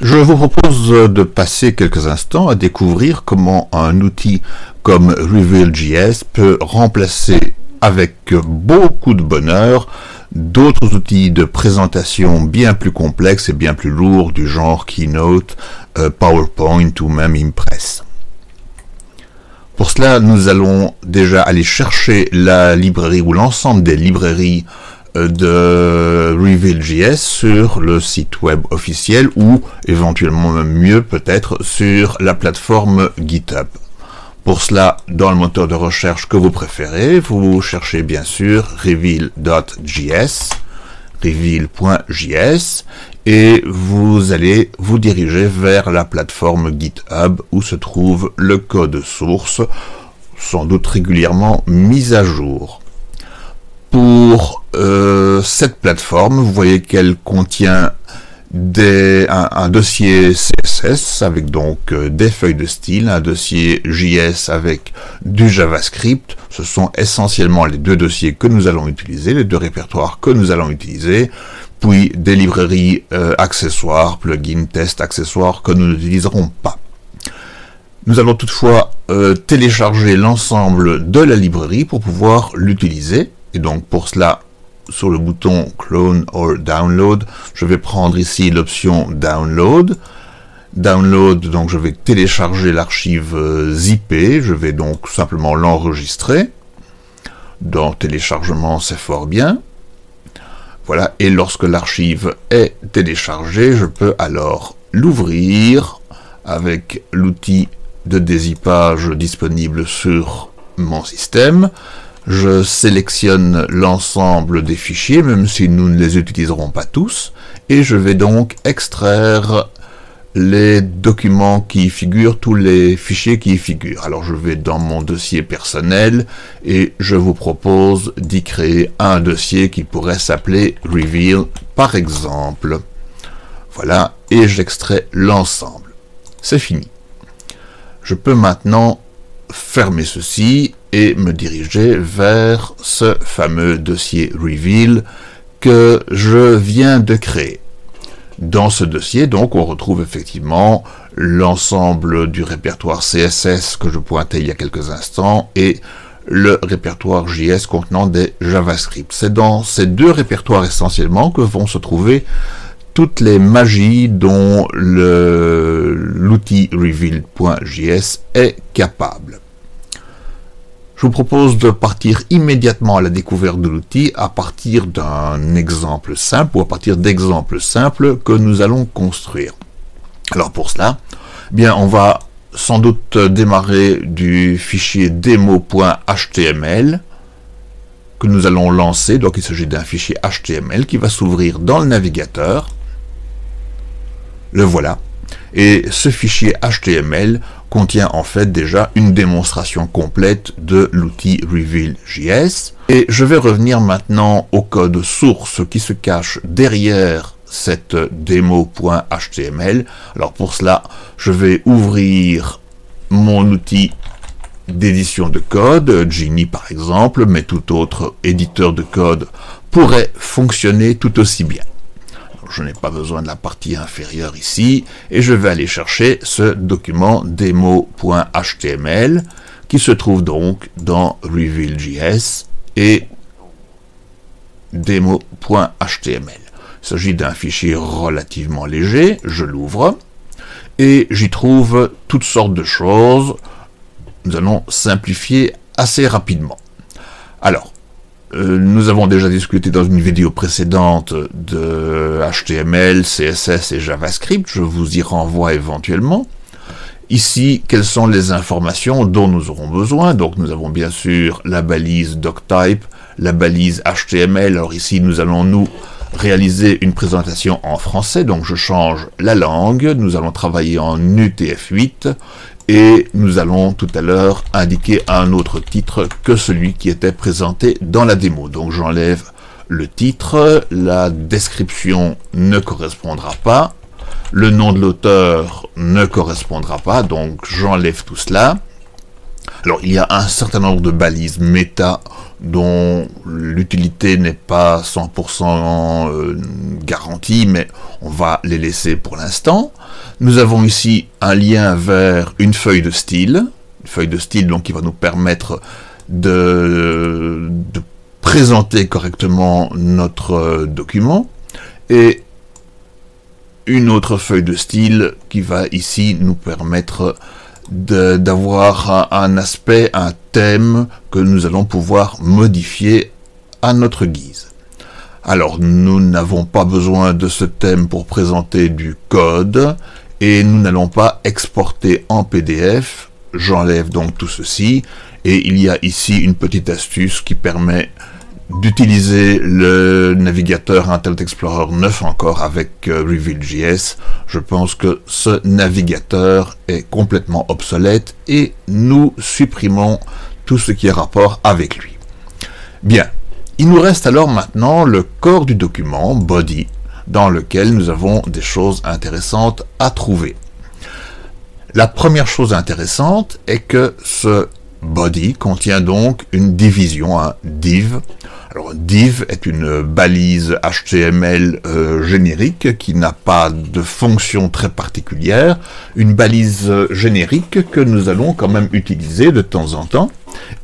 Je vous propose de passer quelques instants à découvrir comment un outil comme Reveal.js peut remplacer avec beaucoup de bonheur d'autres outils de présentation bien plus complexes et bien plus lourds du genre Keynote, euh, PowerPoint ou même Impress. Pour cela, nous allons déjà aller chercher la librairie ou l'ensemble des librairies de Reveal.js sur le site web officiel ou éventuellement même mieux peut-être sur la plateforme GitHub. Pour cela, dans le moteur de recherche que vous préférez, vous cherchez bien sûr reveal.js, reveal.js, et vous allez vous diriger vers la plateforme GitHub où se trouve le code source, sans doute régulièrement mis à jour. Pour euh, cette plateforme, vous voyez qu'elle contient un, dossier CSS avec donc euh, des feuilles de style, un dossier JS avec du JavaScript. Ce sont essentiellement les deux dossiers que nous allons utiliser, les deux répertoires que nous allons utiliser, puis des librairies euh, accessoires, plugins, tests, accessoires que nous n'utiliserons pas. Nous allons toutefois télécharger l'ensemble de la librairie pour pouvoir l'utiliser. Et donc pour cela, sur le bouton Clone or Download, je vais prendre ici l'option Download. Download, donc je vais télécharger l'archive euh, zippé, je vais donc simplement l'enregistrer. Dans téléchargement, c'est fort bien. Voilà, et lorsque l'archive est téléchargée, je peux alors l'ouvrir avec l'outil de dézippage disponible sur mon système je sélectionne l'ensemble des fichiers, même si nous ne les utiliserons pas tous, et je vais donc extraire les documents qui y figurent, tous les fichiers qui y figurent. Alors je vais dans mon dossier personnel et je vous propose d'y créer un dossier qui pourrait s'appeler Reveal par exemple. Voilà, et j'extrais l'ensemble. C'est fini. Je peux maintenant fermer ceci et me diriger vers ce fameux dossier Reveal que je viens de créer. Dans ce dossier, donc, on retrouve effectivement l'ensemble du répertoire CSS que je pointais il y a quelques instants et le répertoire JS contenant des JavaScript. C'est dans ces deux répertoires essentiellement que vont se trouver toutes les magies dont l'outil reveal.js est capable. Je vous propose de partir immédiatement à la découverte de l'outil à partir d'un exemple simple ou à partir d'exemples simples que nous allons construire. Alors pour cela, eh on va sans doute démarrer du fichier demo.html que nous allons lancer. Donc il s'agit d'un fichier HTML qui va s'ouvrir dans le navigateur. Le voilà. Et ce fichier HTML contient en fait déjà une démonstration complète de l'outil Reveal.js. Et je vais revenir maintenant au code source qui se cache derrière cette démo.html. Alors pour cela, je vais ouvrir mon outil d'édition de code, Genie par exemple, mais tout autre éditeur de code pourrait fonctionner tout aussi bien je n'ai pas besoin de la partie inférieure ici, et je vais aller chercher ce document demo.html qui se trouve donc dans Reveal.js et demo.html. Il s'agit d'un fichier relativement léger, je l'ouvre, et j'y trouve toutes sortes de choses. Nous allons simplifier assez rapidement. Alors, euh, nous avons déjà discuté dans une vidéo précédente de HTML, CSS et JavaScript, je vous y renvoie éventuellement. Ici, quelles sont les informations dont nous aurons besoin? Donc nous avons bien sûr la balise doctype, la balise HTML. Alors ici, nous allons nous réaliser une présentation en français, donc je change la langue. Nous allons travailler en UTF-8 et nous allons tout à l'heure indiquer un autre titre que celui qui était présenté dans la démo. Donc j'enlève le titre, la description ne correspondra pas, le nom de l'auteur ne correspondra pas, donc j'enlève tout cela. Alors il y a un certain nombre de balises méta dont l'utilité n'est pas 100% euh, garantie, mais on va les laisser pour l'instant. Nous avons ici un lien vers une feuille de style, une feuille de style donc qui va nous permettre de, de présenter correctement notre document, et une autre feuille de style qui va ici nous permettre d'avoir un, aspect, un thème que nous allons pouvoir modifier à notre guise. Alors, nous n'avons pas besoin de ce thème pour présenter du code et nous n'allons pas exporter en PDF. J'enlève donc tout ceci et il y a ici une petite astuce qui permet d'utiliser le navigateur Internet Explorer 9 encore avec euh, RevealJS. Je pense que ce navigateur est complètement obsolète et nous supprimons tout ce qui est rapport avec lui. Bien, il nous reste alors maintenant le corps du document, body, dans lequel nous avons des choses intéressantes à trouver. La première chose intéressante est que ce body contient donc une division, un div, alors div est une balise HTML euh, générique qui n'a pas de fonction très particulière, une balise générique que nous allons quand même utiliser de temps en temps.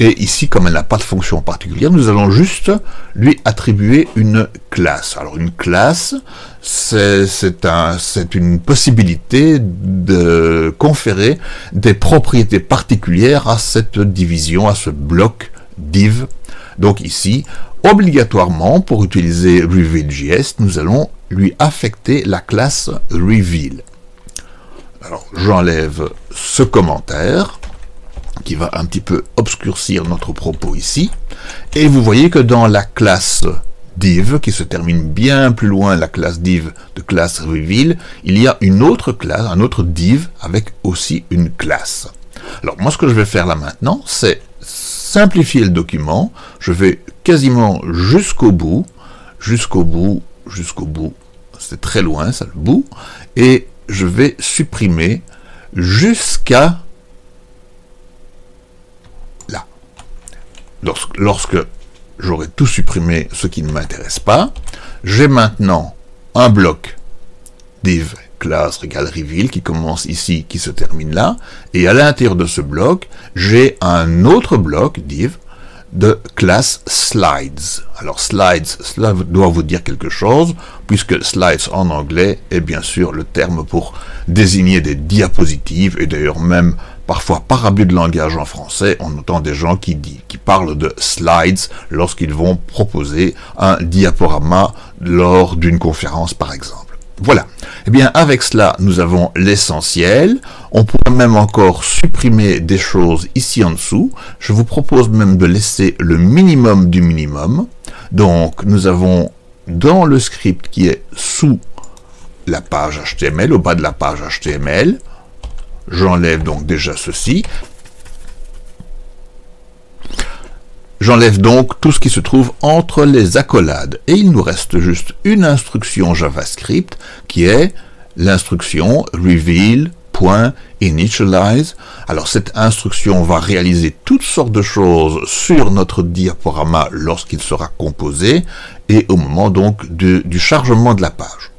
Et ici, comme elle n'a pas de fonction particulière, nous allons juste lui attribuer une classe. Alors une classe, c'est un, une possibilité de conférer des propriétés particulières à cette division, à ce bloc div. Donc ici, Obligatoirement, pour utiliser RevealJS, nous allons lui affecter la classe Reveal. Alors, j'enlève ce commentaire qui va un petit peu obscurcir notre propos ici. Et vous voyez que dans la classe div, qui se termine bien plus loin, la classe div de classe reveal, il y a une autre classe, un autre div avec aussi une classe. Alors moi ce que je vais faire là maintenant, c'est simplifier le document, je vais quasiment jusqu'au bout, jusqu'au bout, jusqu'au bout, c'est très loin ça le bout, et je vais supprimer jusqu'à là. Lorsque, j'aurai tout supprimé ce qui ne m'intéresse pas, j'ai maintenant un bloc div classe égale reveal qui commence ici, qui se termine là, et à l'intérieur de ce bloc, j'ai un autre bloc div de classe slides. Alors slides, cela doit vous dire quelque chose, puisque slides en anglais est bien sûr le terme pour désigner des diapositives, et d'ailleurs même parfois par abus de langage en français, on entend des gens qui, disent, qui parlent de slides lorsqu'ils vont proposer un diaporama lors d'une conférence par exemple. Voilà. Eh bien, avec cela, nous avons l'essentiel. On pourrait même encore supprimer des choses ici en dessous. Je vous propose même de laisser le minimum du minimum. Donc, nous avons dans le script qui est sous la page HTML, au bas de la page HTML, j'enlève donc déjà ceci. J'enlève donc tout ce qui se trouve entre les accolades et il nous reste juste une instruction JavaScript qui est l'instruction reveal.initialize. Alors cette instruction va réaliser toutes sortes de choses sur notre diaporama lorsqu'il sera composé et au moment donc du chargement de la page.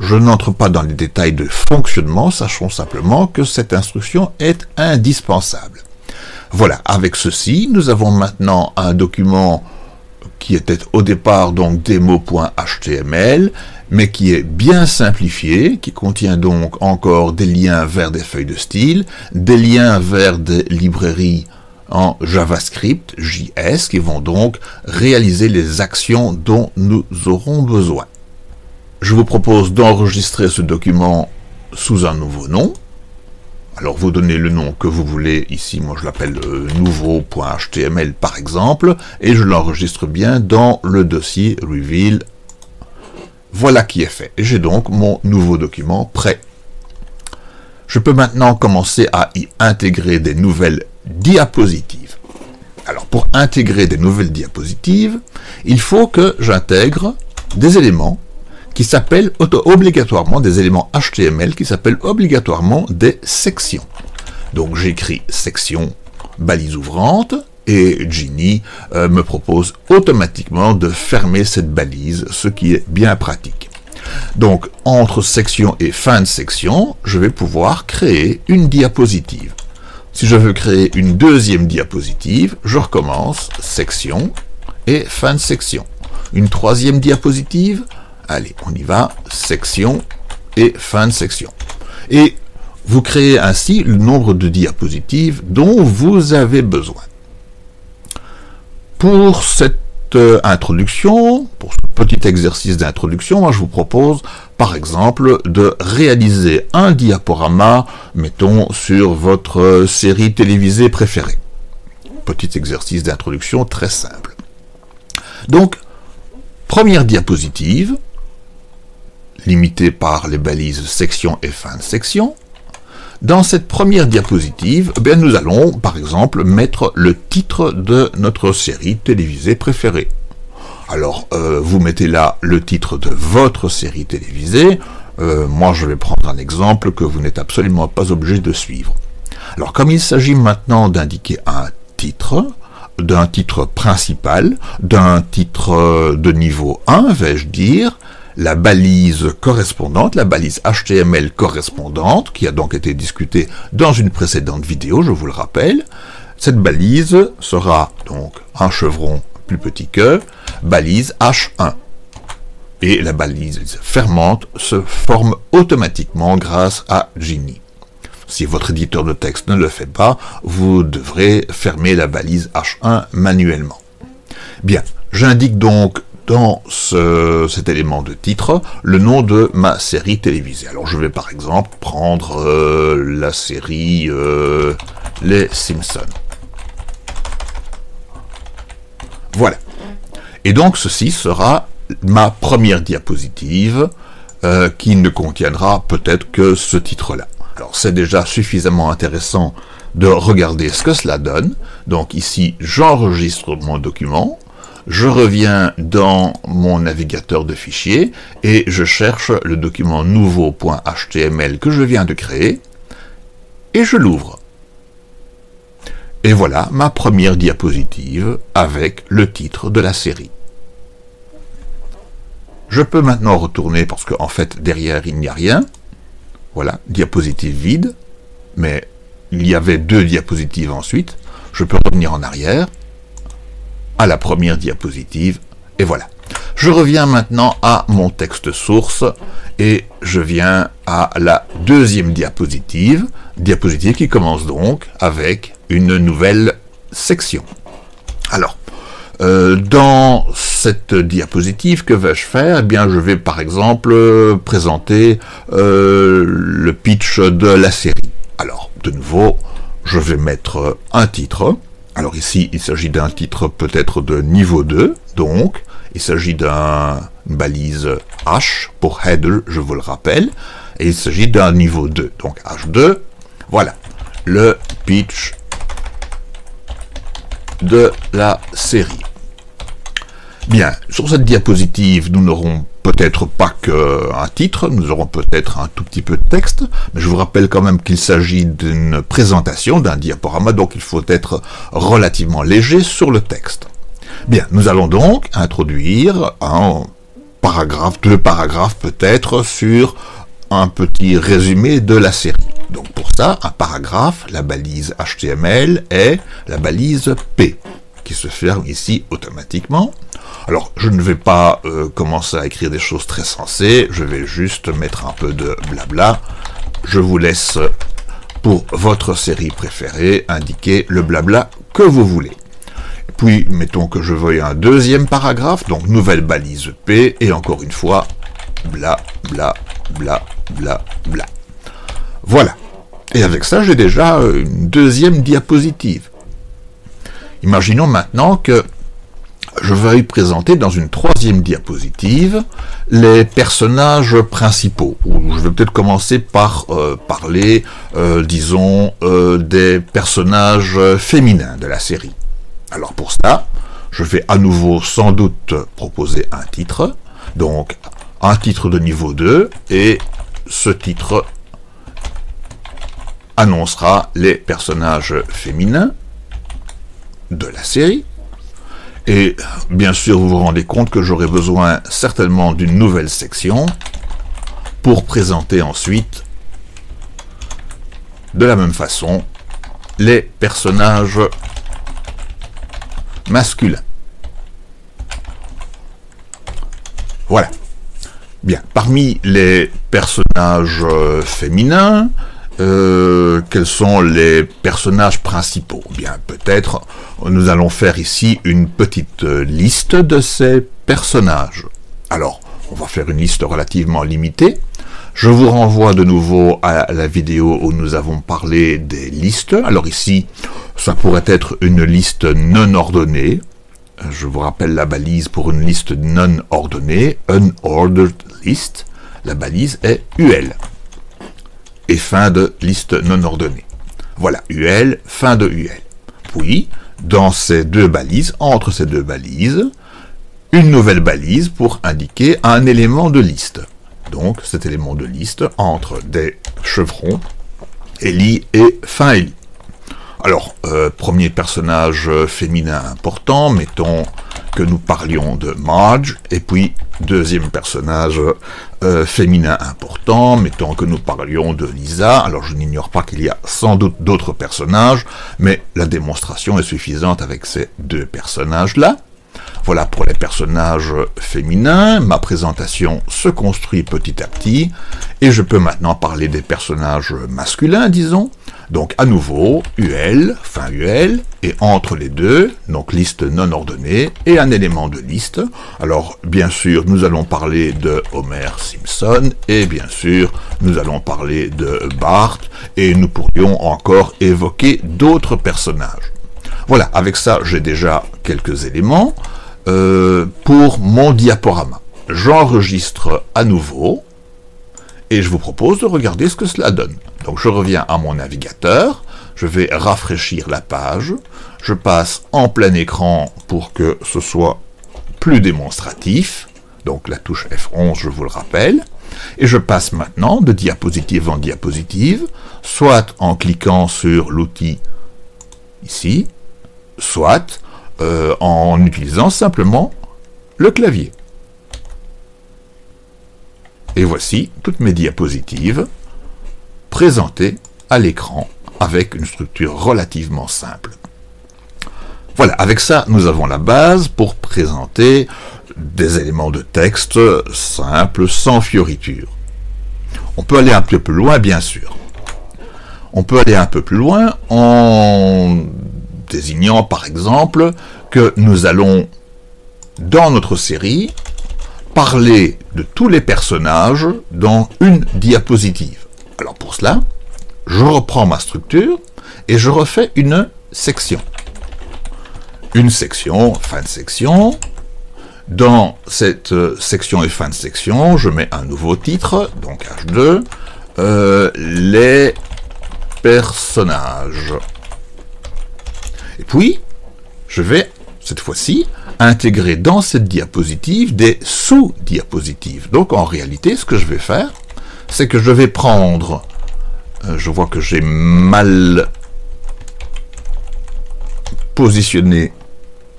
Je n'entre pas dans les détails de fonctionnement, sachons simplement que cette instruction est indispensable. Voilà, avec ceci, nous avons maintenant un document qui était au départ donc démo.html, mais qui est bien simplifié, qui contient donc encore des liens vers des feuilles de style, des liens vers des librairies en JavaScript, JS, qui vont donc réaliser les actions dont nous aurons besoin. Je vous propose d'enregistrer ce document sous un nouveau nom, alors vous donnez le nom que vous voulez, ici moi je l'appelle euh, nouveau.html par exemple, et je l'enregistre bien dans le dossier reveal. Voilà qui est fait. J'ai donc mon nouveau document prêt. Je peux maintenant commencer à y intégrer des nouvelles diapositives. Alors pour intégrer des nouvelles diapositives, il faut que j'intègre des éléments qui s'appellent obligatoirement des éléments HTML qui s'appellent obligatoirement des sections. Donc j'écris section balise ouvrante, et Ginny euh, me propose automatiquement de fermer cette balise, ce qui est bien pratique. Donc, entre section et fin de section, je vais pouvoir créer une diapositive. Si je veux créer une deuxième diapositive, je recommence section et fin de section. Une troisième diapositive, allez, on y va, section et fin de section. Et vous créez ainsi le nombre de diapositives dont vous avez besoin. Pour cette euh, introduction, pour ce petit exercice d'introduction, je vous propose par exemple de réaliser un diaporama, mettons, sur votre série télévisée préférée. Petit exercice d'introduction très simple. Donc, première diapositive, limitée par les balises section et fin de section. Dans cette première diapositive, eh nous allons, par exemple, mettre le titre de notre série télévisée préférée. Alors, euh, vous mettez là le titre de votre série télévisée. Euh, moi, je vais prendre un exemple que vous n'êtes absolument pas obligé de suivre. Alors, comme il s'agit maintenant d'indiquer un titre, d'un titre principal, d'un titre de niveau 1, vais-je dire, la balise correspondante, la balise HTML correspondante, qui a donc été discutée dans une précédente vidéo, je vous le rappelle. Cette balise sera donc un chevron plus petit que balise H1. Et la balise fermante se forme automatiquement grâce à Gini. Si votre éditeur de texte ne le fait pas, vous devrez fermer la balise H1 manuellement. Bien, j'indique donc dans cet élément de titre le nom de ma série télévisée. Alors je vais par exemple prendre euh, la série euh, Les Simpsons. Voilà. Et donc ceci sera ma première diapositive euh, qui ne contiendra peut-être que ce titre-là. Alors c'est déjà suffisamment intéressant de regarder ce que cela donne. Donc ici j'enregistre mon document je reviens dans mon navigateur de fichiers et je cherche le document nouveau.html que je viens de créer et je l'ouvre. Et voilà ma première diapositive avec le titre de la série. Je peux maintenant retourner parce qu'en fait derrière il n'y a rien. Voilà, diapositive vide, mais il y avait deux diapositives ensuite. Je peux revenir en arrière la première diapositive, et voilà. Je reviens maintenant à mon texte source, et je viens à la deuxième diapositive, diapositive qui commence donc avec une nouvelle section. Alors, euh, dans cette diapositive, que vais-je faire? Eh bien, je vais par exemple présenter euh, le pitch de la série. Alors, de nouveau, je vais mettre un titre, alors ici, il s'agit d'un titre peut-être de niveau 2, donc il s'agit d'une balise H pour header, je vous le rappelle, et il s'agit d'un niveau 2, donc H2. Voilà, le pitch de la série. Bien, sur cette diapositive, nous n'aurons peut-être pas qu'un titre, nous aurons peut-être un tout petit peu de texte, mais je vous rappelle quand même qu'il s'agit d'une présentation, d'un diaporama, donc il faut être relativement léger sur le texte. Bien, nous allons donc introduire un paragraphe, deux paragraphes peut-être, sur un petit résumé de la série. Donc pour ça, un paragraphe, la balise HTML est la balise P, se ferme ici automatiquement. Alors, je ne vais pas euh, commencer à écrire des choses très sensées, je vais juste mettre un peu de blabla. Je vous laisse, pour votre série préférée, indiquer le blabla que vous voulez. Puis, mettons que je veuille un deuxième paragraphe, donc nouvelle balise P, et encore une fois, bla, bla, bla, bla, bla. Voilà. Et avec ça, j'ai déjà une deuxième diapositive. Imaginons maintenant que je vais présenter dans une troisième diapositive les personnages principaux. je vais peut-être commencer par euh, parler, euh, disons, euh, des personnages féminins de la série. Alors pour ça, je vais à nouveau sans doute proposer un titre, donc un titre de niveau 2, et ce titre annoncera les personnages féminins de la série. Et bien sûr, vous vous rendez compte que j'aurai besoin certainement d'une nouvelle section pour présenter ensuite de la même façon les personnages masculins. Voilà. Bien. Parmi les personnages euh, féminins, euh, quels sont les personnages principaux? Bien, peut-être nous allons faire ici une petite euh, liste de ces personnages. Alors, on va faire une liste relativement limitée. Je vous renvoie de nouveau à la vidéo où nous avons parlé des listes. Alors ici, ça pourrait être une liste non ordonnée. Je vous rappelle la balise pour une liste non ordonnée, unordered list. La balise est UL. Et fin de liste non ordonnée. Voilà, UL, fin de UL. Puis, dans ces deux balises, entre ces deux balises, une nouvelle balise pour indiquer un élément de liste. Donc cet élément de liste entre des chevrons, Ellie et fin Ellie. Alors, euh, premier personnage féminin important, mettons que nous parlions de Marge, et puis deuxième personnage euh, féminin important, mettons que nous parlions de Lisa. Alors je n'ignore pas qu'il y a sans doute d'autres personnages, mais la démonstration est suffisante avec ces deux personnages-là. Voilà pour les personnages féminins, ma présentation se construit petit à petit, et je peux maintenant parler des personnages masculins, disons. Donc à nouveau, UL, fin UL, et entre les deux, donc liste non ordonnée, et un élément de liste. Alors bien sûr, nous allons parler de Homer Simpson, et bien sûr, nous allons parler de Bart, et nous pourrions encore évoquer d'autres personnages. Voilà, avec ça, j'ai déjà quelques éléments. Euh, pour mon diaporama. J'enregistre à nouveau et je vous propose de regarder ce que cela donne. Donc je reviens à mon navigateur, je vais rafraîchir la page, je passe en plein écran pour que ce soit plus démonstratif, donc la touche F11 je vous le rappelle, et je passe maintenant de diapositive en diapositive, soit en cliquant sur l'outil ici, soit euh, en utilisant simplement le clavier. Et voici toutes mes diapositives présentées à l'écran avec une structure relativement simple. Voilà, avec ça, nous avons la base pour présenter des éléments de texte simples, sans fioritures. On peut aller un peu plus loin, bien sûr. On peut aller un peu plus loin en désignant par exemple que nous allons, dans notre série, parler de tous les personnages dans une diapositive. Alors pour cela, je reprends ma structure et je refais une section. Une section, fin de section. Dans cette section et fin de section, je mets un nouveau titre, donc H2, euh, les personnages. Et puis, je vais, cette fois-ci, intégrer dans cette diapositive des sous-diapositives. Donc, en réalité, ce que je vais faire, c'est que je vais prendre... Euh, je vois que j'ai mal positionné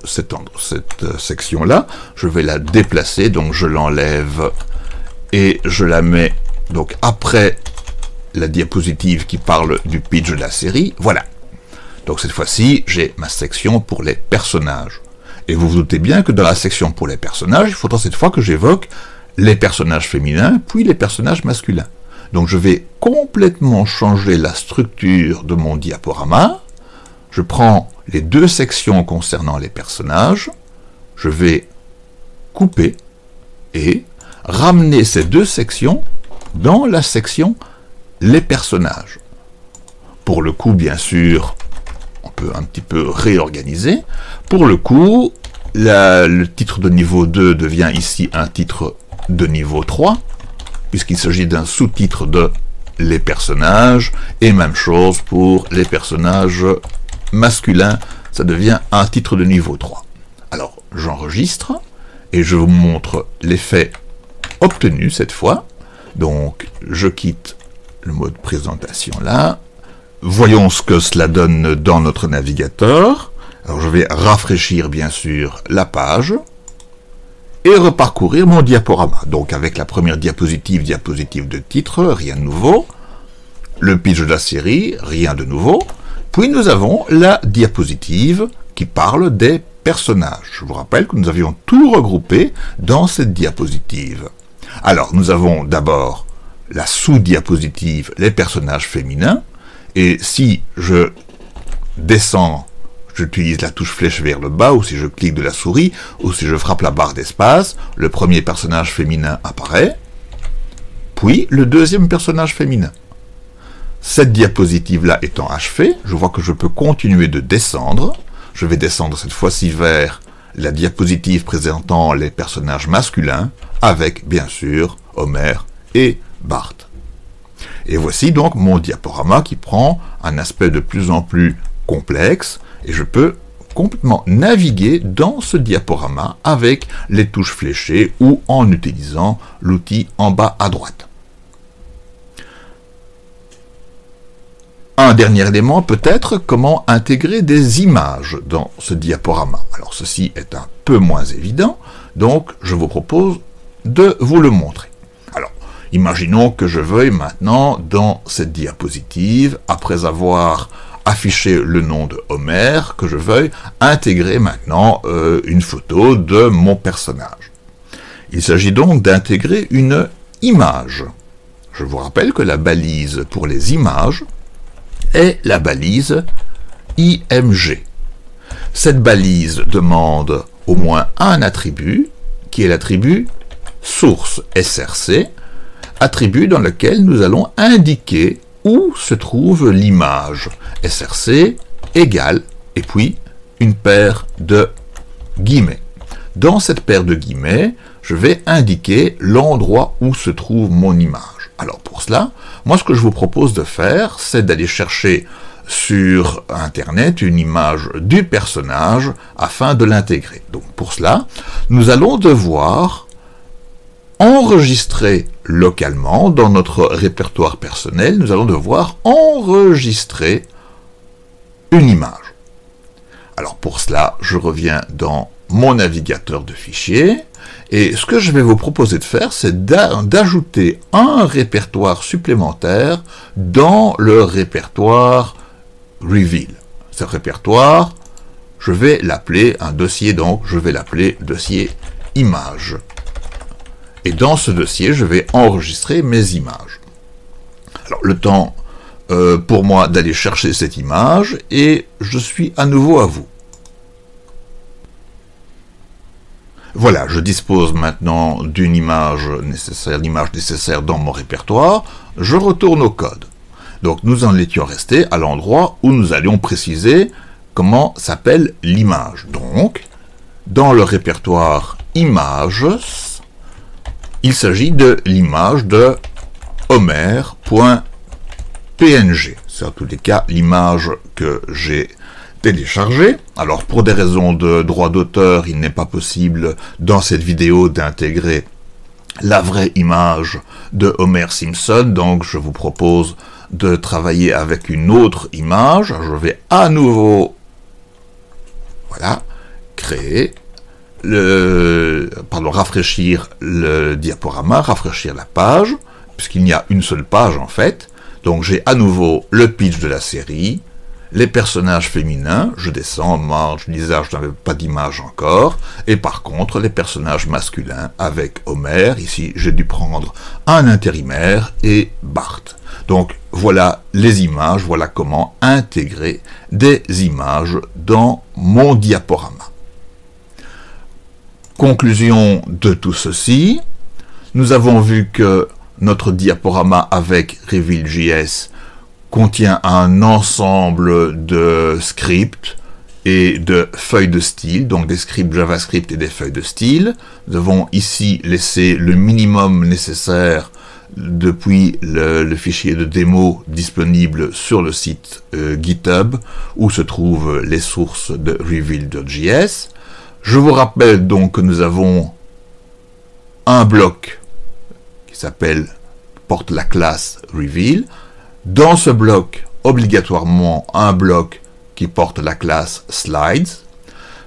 cette, cette euh, section-là. Je vais la déplacer, donc je l'enlève et je la mets donc après la diapositive qui parle du pitch de la série. Voilà. Donc cette fois-ci, j'ai ma section pour les personnages. Et vous vous doutez bien que dans la section pour les personnages, il faudra cette fois que j'évoque les personnages féminins, puis les personnages masculins. Donc je vais complètement changer la structure de mon diaporama. Je prends les deux sections concernant les personnages, je vais couper et ramener ces deux sections dans la section les personnages. Pour le coup, bien sûr, un petit peu réorganiser. Pour le coup, le titre de niveau 2 devient ici un titre de niveau 3, puisqu'il s'agit d'un sous-titre de les personnages, et même chose pour les personnages masculins, ça devient un titre de niveau 3. Alors, j'enregistre, et je vous montre l'effet obtenu cette fois. Donc, je quitte le mode présentation là, Voyons ce que cela donne dans notre navigateur. Je vais rafraîchir bien sûr la page et reparcourir mon diaporama. Donc avec la première diapositive, diapositive de titre, rien de nouveau. Le pitch de la série, rien de nouveau. Puis nous avons la diapositive qui parle des personnages. Je vous rappelle que nous avions tout regroupé dans cette diapositive. Alors nous avons d'abord la sous-diapositive, les personnages féminins. Et si je descends j'utilise la touche flèche vers le bas, ou si je clique de la souris, ou si je frappe la barre d'espace, le premier personnage féminin apparaît, puis le deuxième personnage féminin. Cette diapositive-là étant achevée, je vois que je peux continuer de descendre. Je vais descendre cette fois-ci vers la diapositive présentant les personnages masculins, avec bien sûr Homer et Bart. Et voici donc mon diaporama qui prend un aspect de plus en plus complexe, et je peux complètement naviguer dans ce diaporama avec les touches fléchées ou en utilisant l'outil en bas à droite. Un dernier élément peut-être comment intégrer des images dans ce diaporama. Alors ceci est un peu moins évident, donc je vous propose de vous le montrer. Imaginons que je veuille maintenant dans cette diapositive, après avoir afficher le nom de Homer, que je veuille intégrer maintenant euh, une photo de mon personnage. Il s'agit donc d'intégrer une image. Je vous rappelle que la balise pour les images est la balise IMG. Cette balise demande au moins un attribut, qui est l'attribut source SRC, attribut dans lequel nous allons indiquer où se trouve l'image SRC égale, et puis une paire de guillemets. Dans cette paire de guillemets, je vais indiquer l'endroit où se trouve mon image. Alors pour cela, moi ce que je vous propose de faire, c'est d'aller chercher sur Internet une image du personnage afin de l'intégrer. Donc pour cela, nous allons devoir enregistrer localement dans notre répertoire personnel, nous allons devoir enregistrer une image. Alors pour cela, je reviens dans mon navigateur de fichiers, et ce que je vais vous proposer de faire, c'est d'ajouter un répertoire supplémentaire dans le répertoire Reveal. Ce répertoire, je vais l'appeler un dossier, donc je vais l'appeler dossier image. Et dans ce dossier, je vais enregistrer mes images. Alors le temps euh, pour moi d'aller chercher cette image et je suis à nouveau à vous. Voilà, je dispose maintenant d'une image nécessaire, l'image nécessaire dans mon répertoire. Je retourne au code. Donc nous en étions restés à l'endroit où nous allions préciser comment s'appelle l'image. Donc, dans le répertoire images, il s'agit de l'image de homer.png. C'est en tous les cas l'image que j'ai téléchargée. Alors pour des raisons de droit d'auteur, il n'est pas possible dans cette vidéo d'intégrer la vraie image de Homer Simpson, donc je vous propose de travailler avec une autre image. Je vais à nouveau, voilà, créer le, rafraîchir le diaporama, rafraîchir la page, puisqu'il n'y a une seule page en fait. Donc j'ai à nouveau le pitch de la série, les personnages féminins, je descends, Marge, Lisa, je n'avais pas d'image encore, et par contre les personnages masculins avec Homer, ici j'ai dû prendre un intérimaire et Bart. Donc voilà les images, voilà comment intégrer des images dans mon diaporama. Conclusion de tout ceci, nous avons vu que notre diaporama avec Reveal.js contient un ensemble de scripts et de feuilles de style, donc des scripts JavaScript et des feuilles de style. Nous avons ici laissé le minimum nécessaire depuis le, fichier de démo disponible sur le site euh, GitHub où se trouvent les sources de Reveal.js. Je vous rappelle donc que nous avons un bloc qui s'appelle porte la classe reveal. Dans ce bloc, obligatoirement un bloc qui porte la classe slides.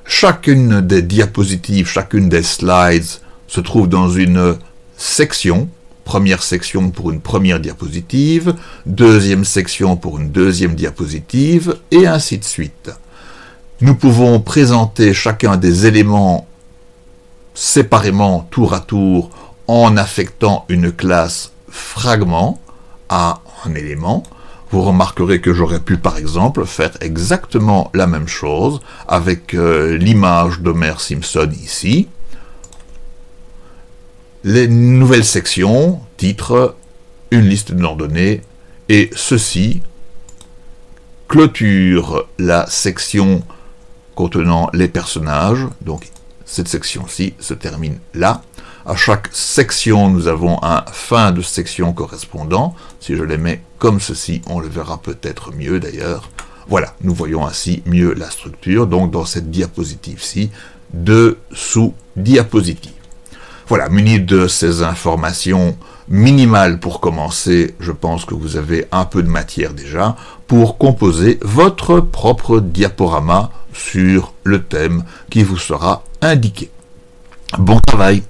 Chacune des diapositives, chacune des slides se trouve dans une section. Première section pour une première diapositive, deuxième section pour une deuxième diapositive, et ainsi de suite. Nous pouvons présenter chacun des éléments séparément, tour à tour, en affectant une classe fragment à un élément. Vous remarquerez que j'aurais pu par exemple faire exactement la même chose avec euh, l'image d'Homer Simpson ici les nouvelles sections, titre, une liste de données, et ceci clôture la section contenant les personnages, donc cette section-ci se termine là. À chaque section, nous avons un fin de section correspondant. Si je les mets comme ceci, on le verra peut-être mieux d'ailleurs. Voilà, nous voyons ainsi mieux la structure. Donc dans cette diapositive-ci, deux sous-diapositives. Voilà, muni de ces informations minimales pour commencer, je pense que vous avez un peu de matière déjà pour composer votre propre diaporama sur le thème qui vous sera indiqué. Bon travail